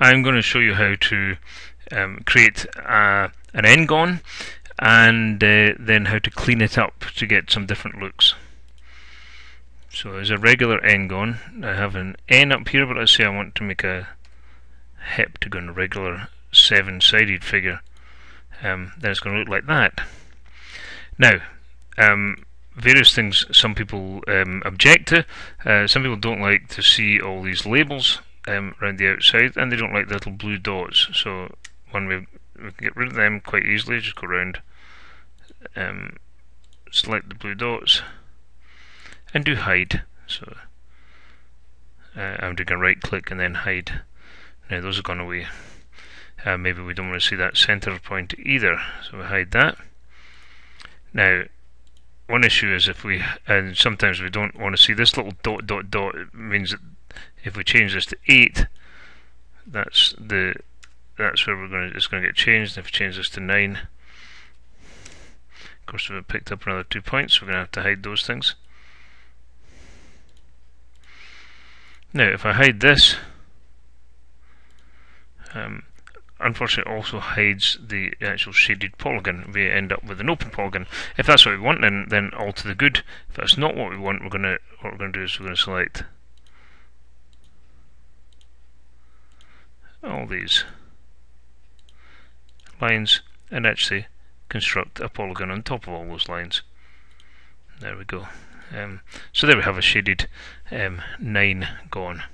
I'm going to show you how to um, create a, an n-gon and uh, then how to clean it up to get some different looks. So there's a regular n-gon. I have an n up here, but let's say I want to make a heptagon, regular seven-sided figure. Um, then it's going to look like that. Now, um, various things some people um, object to. Uh, some people don't like to see all these labels um, around the outside, and they don't like the little blue dots. So one way we can get rid of them quite easily. Just go around, um, select the blue dots, and do hide. So uh, I'm doing a right click and then hide. Now those have gone away. Uh, maybe we don't want to see that center point either, so we hide that. Now one issue is if we and sometimes we don't want to see this little dot dot dot it means that if we change this to 8 that's the that's where we're going to it's going to get changed if we change this to 9 of course we've picked up another two points we're going to have to hide those things now if I hide this um, unfortunately also hides the actual shaded polygon. We end up with an open polygon. If that's what we want, then then all to the good. If that's not what we want, we're gonna what we're gonna do is we're gonna select all these lines and actually construct a polygon on top of all those lines. There we go. Um, so there we have a shaded um, 9 gone.